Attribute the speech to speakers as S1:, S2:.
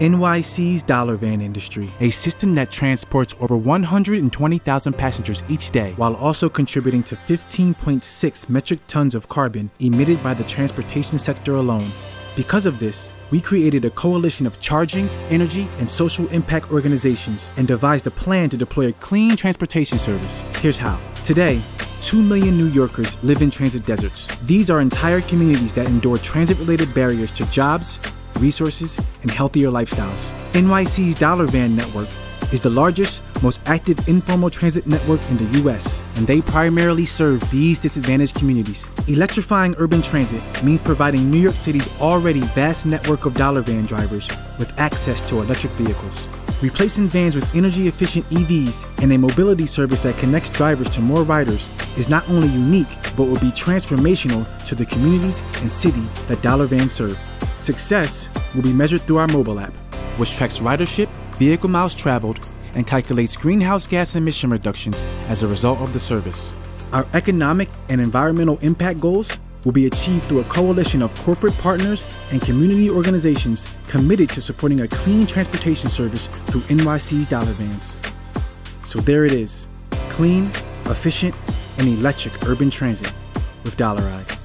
S1: NYC's Dollar Van Industry, a system that transports over 120,000 passengers each day while also contributing to 15.6 metric tons of carbon emitted by the transportation sector alone. Because of this, we created a coalition of charging, energy, and social impact organizations and devised a plan to deploy a clean transportation service. Here's how. Today, 2 million New Yorkers live in transit deserts. These are entire communities that endure transit related barriers to jobs, resources, and healthier lifestyles. NYC's Dollar Van Network is the largest, most active informal transit network in the US, and they primarily serve these disadvantaged communities. Electrifying urban transit means providing New York City's already vast network of dollar van drivers with access to electric vehicles. Replacing vans with energy efficient EVs and a mobility service that connects drivers to more riders is not only unique, but will be transformational to the communities and city that dollar vans serve. Success will be measured through our mobile app, which tracks ridership, vehicle miles traveled, and calculates greenhouse gas emission reductions as a result of the service. Our economic and environmental impact goals will be achieved through a coalition of corporate partners and community organizations committed to supporting a clean transportation service through NYC's Dollar Vans. So there it is clean, efficient, and electric urban transit with Dollaride.